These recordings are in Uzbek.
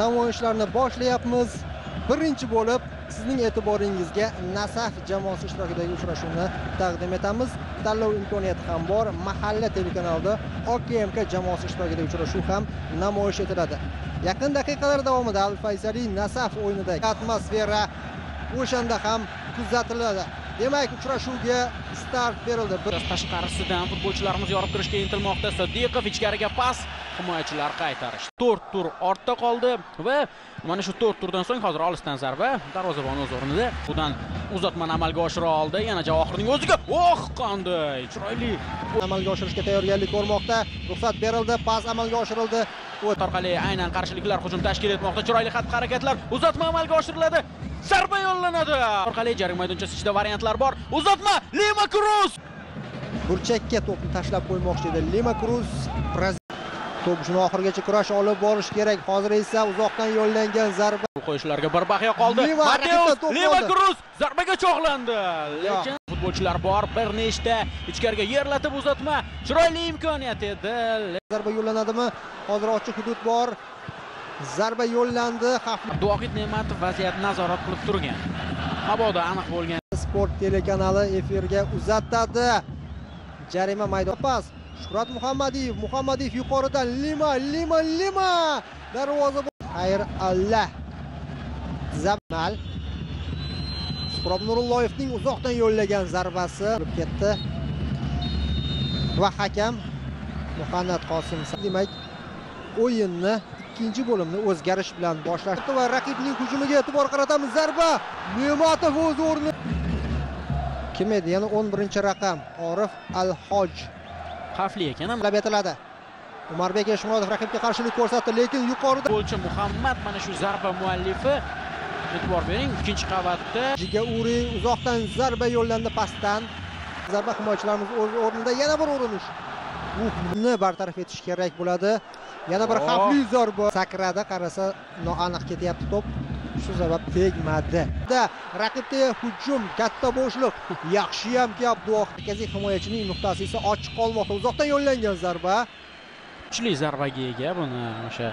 namoyishlarni boshlayapmiz. Birinchi bo'lib sizning e'tiboringizga nasaf jamoasi ishtirokidagi uchrashuvni taqdim etamiz. Tanlov imkoniyati ham bor. Mahalla telekanalida okmk jamoasi ishtirokidagi uchrashuv ham namoyish etiladi. Yaqin daqiqalar davomida al faysaliy nasaf o'yinidagi atmosfera o'shanda ham kuzatiladi. Demak uchrashuvga start berildi. Biroz tashqarisidan futbolchilarimiz yorib kirishga intilmoqda. Sodiqov ichkariga pas himoyachilar qaytarish. To'rt tur ortda qoldi va mana shu to'rt turdan so'ng hozir olisdan zarba darvozabon o'z o'rnida. Bundan uzatmani amalga oshira oldi. Yana javohirning o'ziga. Oh qanday? Chiroyli. Amalga oshirishga tayyorgarlik ko'rmoqda. Ruxsat berildi pas amalga oshirildi. O't orqali aynan qarshiliklar hujum tashkil etmoqda. Chiroyli xatti harakatlar. Uzatma amalga oshiriladi. Zarba yo'llanadi. Orqali jarima maydonchasi ichida variantlar bor. Uzatma. Lima kruz burchakka to'pni tashlab qo'ymoqchi edi. Lima kruz to'p shuni oxirigacha kurash olib borish kerak. Hozir esa uzoqdan yo'llangan zarba. Qo'yishlarga bir bahya qoldi. Mateus oldi. kruz zarbaga chog'landi. Lekin futbolchilar bor bir nechta ichkariga yerlatib uzatma chiroyli imkoniyat edi. Zarba yo'llanadimi? Hozir ochiq hudud bor. Zarba yo'llandi. Abduvohid ne'matov vaziyatni nazorat qilib turgan. Mabodo aniq bo'lgan. Sport telekanali efirga uzatadi. Jarima maydon pas shuhrat muhammadiyev muhammadiyev yuqoridan lima lima lima! Darvoza xayr alla zamal. Suhrob nurulloyevning uzoqdan yo'llagan zarbasi ketdi. Va hakam muhannat qosim demak o'yinni ikkinchi bo'limni o'zgarish bilan boshlashdi va raqibning hujumiga e'tibor qaratamiz. Zarba! Ne'matov o'z o'rni kim edi? Yana 11 raqam. Orif al hoj xavfli ekan talab etiladi umarbek eshmurodov raqibga qarshilik ko'rsatdi lekin yuqorida futbolchi muhammad mana shu zarba muallifi e'tibor bering ikkinchi qavatda. Uri uzoqdan zarba yo'llandi pastdan. Zarba himoyachilarimiz o'z o'rnida yana bir urinish. Uni bartaraf etish kerak bo'ladi. Yana bir Oh. xavfli zarba sakradi qarasa noaniq ketyapti to'p shu sabab tegmadi. Da, raqibda hujum katta bo'shliq. Yaxshiyamki abduvohid markaziy himoyachining nuqtasi esa ochiq qolmoqda. Uzoqdan yo'llangan zarba. Kuchli zarbaga ega buni o'sha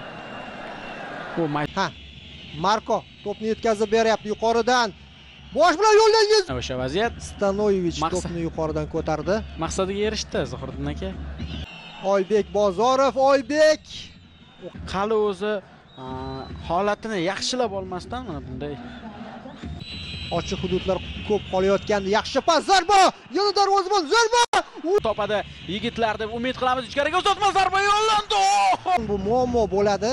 bu ha marko to'pni yetkazib beryapti yuqoridan. Bosh bilan yo'llangan o'sha vaziyat. Stanoyevich to'pni yuqoridan ko'tardi. Maqsadiga erishdi zuhriddin aka. Oybek bozorov oybek! Hali o'zi holatini yaxshilab olmasdan mana bunday? Ochiq hududlar ko'p qolayotgandi. Yaxshi pas. Zarba! Yana darvozabon zarba! Topadi. Yigitlar deb umid qilamiz ichkariga. Uzatma zarba yo'llandi. Oh! bu muammo bo'ladi.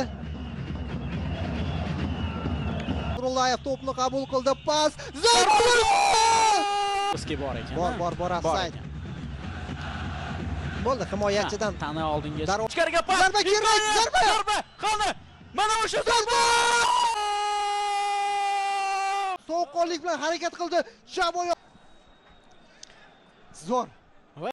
Nurillayev to'pni qabul qildi. Pas! Zarba! Bor ekan bor bor bor ofsayd bo'ldi himoyachidan. Tana oldinga Darvo- ichkariga pas! Zarba kerak, zarba! zarba! Qani mana o'sha zarba sovuqqonlik bilan harakat qildi Shaboyo. zo'r